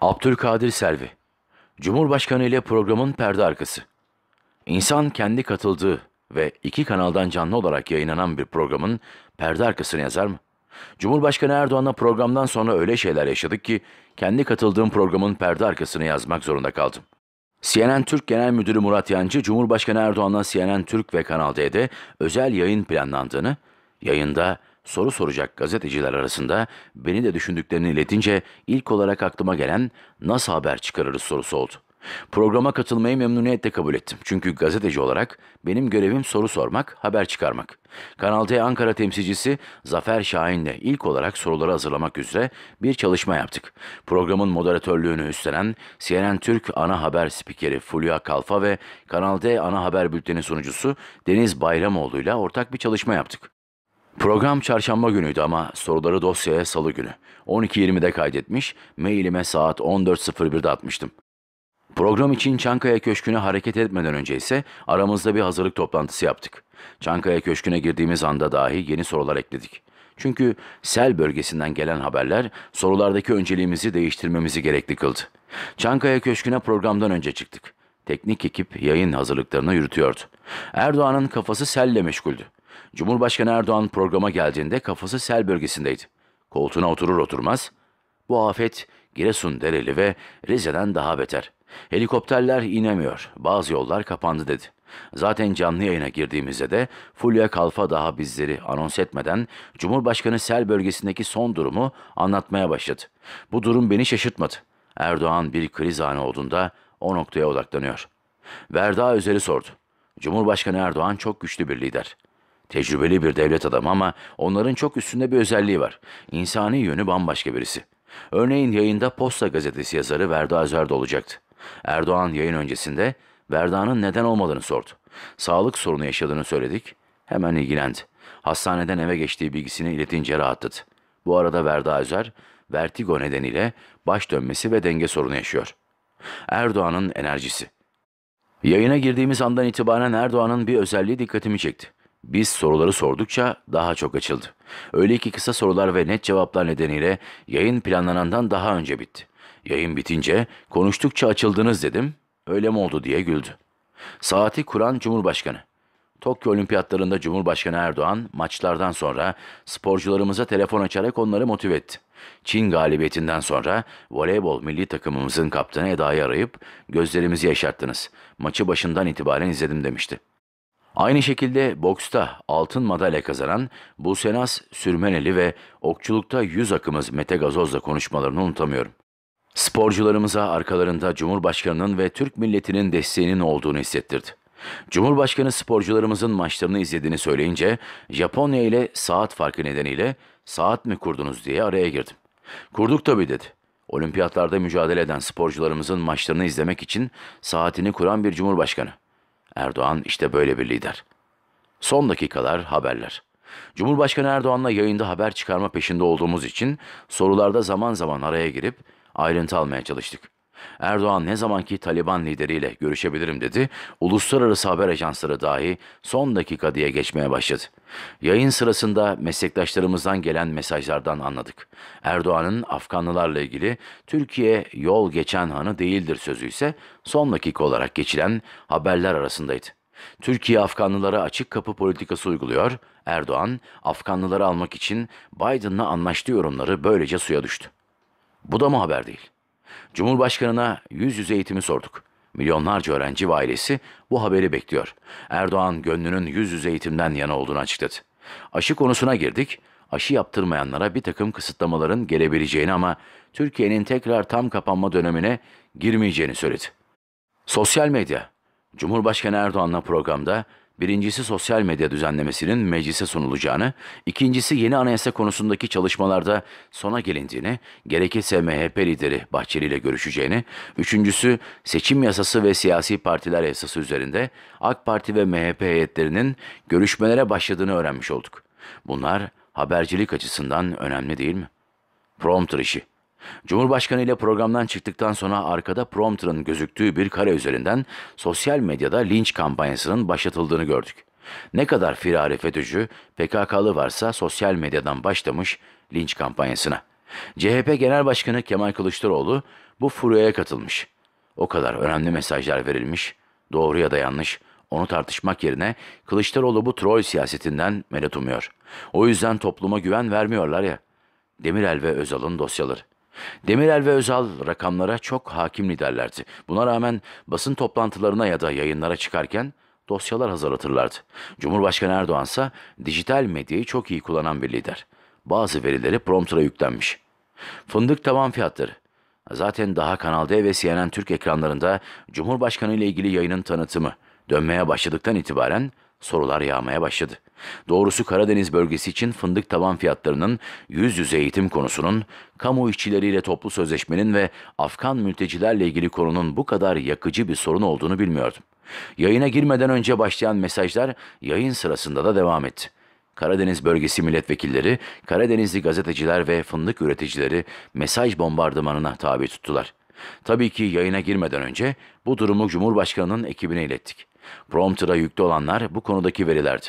Abdülkadir Selvi Cumhurbaşkanı ile programın perde arkası. İnsan kendi katıldığı ve iki kanaldan canlı olarak yayınlanan bir programın perde arkasını yazar mı? Cumhurbaşkanı Erdoğan'la programdan sonra öyle şeyler yaşadık ki kendi katıldığım programın perde arkasını yazmak zorunda kaldım. CNN Türk Genel Müdürü Murat Yancı, Cumhurbaşkanı Erdoğan'la CNN Türk ve Kanal D'de özel yayın planlandığını, yayında soru soracak gazeteciler arasında beni de düşündüklerini iletince ilk olarak aklıma gelen nasıl haber çıkarırız sorusu oldu. Programa katılmayı memnuniyetle kabul ettim. Çünkü gazeteci olarak benim görevim soru sormak, haber çıkarmak. Kanal D Ankara temsilcisi Zafer Şahin'le ilk olarak soruları hazırlamak üzere bir çalışma yaptık. Programın moderatörlüğünü üstlenen CNN Türk ana haber spikeri Fulya Kalfa ve Kanal D ana haber bülteni sunucusu Deniz Bayramoğlu ile ortak bir çalışma yaptık. Program çarşamba günüydü ama soruları dosyaya salı günü. 12.20'de kaydetmiş, mailime saat 14.01'de atmıştım. Program için Çankaya Köşkü'ne hareket etmeden önce ise aramızda bir hazırlık toplantısı yaptık. Çankaya Köşkü'ne girdiğimiz anda dahi yeni sorular ekledik. Çünkü sel bölgesinden gelen haberler sorulardaki önceliğimizi değiştirmemizi gerekli kıldı. Çankaya Köşkü'ne programdan önce çıktık. Teknik ekip yayın hazırlıklarını yürütüyordu. Erdoğan'ın kafası selle meşguldü. Cumhurbaşkanı Erdoğan programa geldiğinde kafası sel bölgesindeydi. Koltuğuna oturur oturmaz, bu afet Giresun, Dereli ve Rize'den daha beter. Helikopterler inemiyor, bazı yollar kapandı dedi. Zaten canlı yayına girdiğimizde de Fulya Kalfa daha bizleri anons etmeden Cumhurbaşkanı sel bölgesindeki son durumu anlatmaya başladı. Bu durum beni şaşırtmadı. Erdoğan bir kriz anı olduğunda o noktaya odaklanıyor. Verda Özer'i sordu. Cumhurbaşkanı Erdoğan çok güçlü bir lider. Tecrübeli bir devlet adamı ama onların çok üstünde bir özelliği var. İnsani yönü bambaşka birisi. Örneğin yayında Posta Gazetesi yazarı Verda Özer de olacaktı. Erdoğan yayın öncesinde Verda'nın neden olmadığını sordu. Sağlık sorunu yaşadığını söyledik. Hemen ilgilendi. Hastaneden eve geçtiği bilgisini iletince rahatladı. Bu arada Verda Özer, vertigo nedeniyle baş dönmesi ve denge sorunu yaşıyor. Erdoğan'ın enerjisi. Yayına girdiğimiz andan itibaren Erdoğan'ın bir özelliği dikkatimi çekti. Biz soruları sordukça daha çok açıldı. Öyle ki kısa sorular ve net cevaplar nedeniyle yayın planlanandan daha önce bitti. Yayın bitince konuştukça açıldınız dedim. Öyle mi oldu diye güldü. Saati kuran Cumhurbaşkanı. Tokyo Olimpiyatlarında Cumhurbaşkanı Erdoğan maçlardan sonra sporcularımıza telefon açarak onları motive etti. Çin galibiyetinden sonra voleybol milli takımımızın kaptanı Eda'yı arayıp gözlerimizi yaşarttınız. Maçı başından itibaren izledim demişti. Aynı şekilde boksta altın madalya kazanan Busenas Sürmeneli ve okçulukta yüz akımız Mete Gazoz'la konuşmalarını unutamıyorum. Sporcularımıza arkalarında Cumhurbaşkanı'nın ve Türk milletinin desteğinin olduğunu hissettirdi. Cumhurbaşkanı sporcularımızın maçlarını izlediğini söyleyince Japonya ile saat farkı nedeniyle saat mi kurdunuz diye araya girdim. Kurduk tabii dedi. Olimpiyatlarda mücadele eden sporcularımızın maçlarını izlemek için saatini kuran bir cumhurbaşkanı. Erdoğan işte böyle bir lider. Son dakikalar haberler. Cumhurbaşkanı Erdoğan'la yayında haber çıkarma peşinde olduğumuz için sorularda zaman zaman araya girip ayrıntı almaya çalıştık. Erdoğan ne zamanki Taliban lideriyle görüşebilirim dedi, uluslararası haber ajansları dahi son dakika diye geçmeye başladı. Yayın sırasında meslektaşlarımızdan gelen mesajlardan anladık. Erdoğan'ın Afganlılarla ilgili Türkiye yol geçen hanı değildir sözü ise son dakika olarak geçilen haberler arasındaydı. Türkiye Afganlılara açık kapı politikası uyguluyor, Erdoğan Afganlıları almak için Biden'la anlaştığı yorumları böylece suya düştü. Bu da mı haber değil? Cumhurbaşkanına yüz yüze eğitimi sorduk. Milyonlarca öğrenci ve ailesi bu haberi bekliyor. Erdoğan gönlünün yüz yüze eğitimden yana olduğunu açıkladı. Aşı konusuna girdik. Aşı yaptırmayanlara bir takım kısıtlamaların gelebileceğini ama Türkiye'nin tekrar tam kapanma dönemine girmeyeceğini söyledi. Sosyal medya. Cumhurbaşkanı Erdoğan'la programda Birincisi sosyal medya düzenlemesinin meclise sunulacağını, ikincisi yeni anayasa konusundaki çalışmalarda sona gelindiğini, gerekirse MHP lideri Bahçeli ile görüşeceğini, üçüncüsü seçim yasası ve siyasi partiler yasası üzerinde AK Parti ve MHP heyetlerinin görüşmelere başladığını öğrenmiş olduk. Bunlar habercilik açısından önemli değil mi? Prompter işi. Cumhurbaşkanı ile programdan çıktıktan sonra arkada prompter'ın gözüktüğü bir kare üzerinden sosyal medyada linç kampanyasının başlatıldığını gördük. Ne kadar firari FETÖ'cü, PKK'lı varsa sosyal medyadan başlamış linç kampanyasına. CHP Genel Başkanı Kemal Kılıçdaroğlu bu furyaya katılmış. O kadar önemli mesajlar verilmiş, doğru ya da yanlış, onu tartışmak yerine Kılıçdaroğlu bu troll siyasetinden medet umuyor. O yüzden topluma güven vermiyorlar ya. Demirel ve Özal'ın dosyaları. Demirel ve Özal rakamlara çok hakim liderlerdi. Buna rağmen basın toplantılarına ya da yayınlara çıkarken dosyalar hazırlatırlardı. Cumhurbaşkanı Erdoğan ise dijital medyayı çok iyi kullanan bir lider. Bazı verileri prompter'a yüklenmiş. Fındık tavan fiyatları. Zaten daha Kanal D ve CNN Türk ekranlarında Cumhurbaşkanı ile ilgili yayının tanıtımı dönmeye başladıktan itibaren sorular yağmaya başladı. Doğrusu Karadeniz bölgesi için fındık taban fiyatlarının yüz yüze eğitim konusunun, kamu işçileriyle toplu sözleşmenin ve Afgan mültecilerle ilgili konunun bu kadar yakıcı bir sorun olduğunu bilmiyordum. Yayına girmeden önce başlayan mesajlar yayın sırasında da devam etti. Karadeniz bölgesi milletvekilleri, Karadenizli gazeteciler ve fındık üreticileri mesaj bombardımanına tabi tuttular. Tabii ki yayına girmeden önce bu durumu Cumhurbaşkanı'nın ekibine ilettik. Prompter'a yüklü olanlar bu konudaki verilerdi.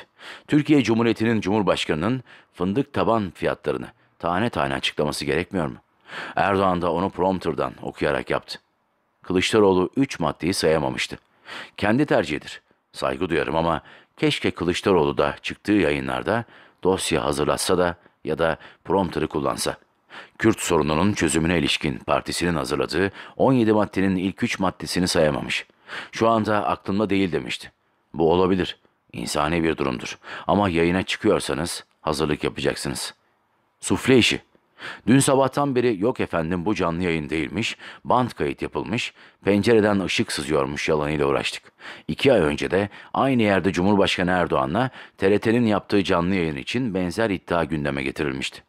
Türkiye Cumhuriyeti'nin Cumhurbaşkanı'nın fındık taban fiyatlarını tane tane açıklaması gerekmiyor mu? Erdoğan da onu prompter'dan okuyarak yaptı. Kılıçdaroğlu üç maddeyi sayamamıştı. Kendi tercihidir. Saygı duyarım ama keşke Kılıçdaroğlu da çıktığı yayınlarda dosya hazırlatsa da ya da prompter'ı kullansa. Kürt sorununun çözümüne ilişkin partisinin hazırladığı 17 maddenin ilk 3 maddesini sayamamış. Şu anda aklımda değil demişti. Bu olabilir. İnsani bir durumdur. Ama yayına çıkıyorsanız hazırlık yapacaksınız. Sufle işi. Dün sabahtan beri yok efendim bu canlı yayın değilmiş, band kayıt yapılmış, pencereden ışık sızıyormuş yalanıyla uğraştık. İki ay önce de aynı yerde Cumhurbaşkanı Erdoğan'la TRT'nin yaptığı canlı yayın için benzer iddia gündeme getirilmişti.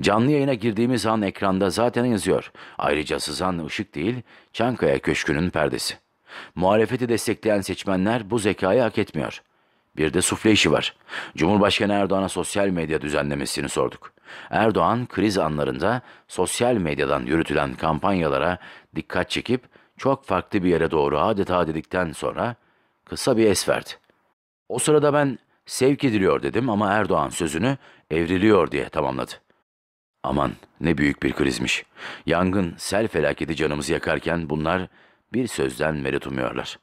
Canlı yayına girdiğimiz an ekranda zaten yazıyor. Ayrıca sızan ışık değil, Çankaya Köşkü'nün perdesi. Muhalefeti destekleyen seçmenler bu zekayı hak etmiyor. Bir de sufle işi var. Cumhurbaşkanı Erdoğan'a sosyal medya düzenlemesini sorduk. Erdoğan kriz anlarında sosyal medyadan yürütülen kampanyalara dikkat çekip çok farklı bir yere doğru adeta dedikten sonra kısa bir es verdi. O sırada ben sevk ediliyor dedim ama Erdoğan sözünü evriliyor diye tamamladı. Aman ne büyük bir krizmiş. Yangın, sel felaketi canımızı yakarken bunlar bir sözden medet umuyorlar.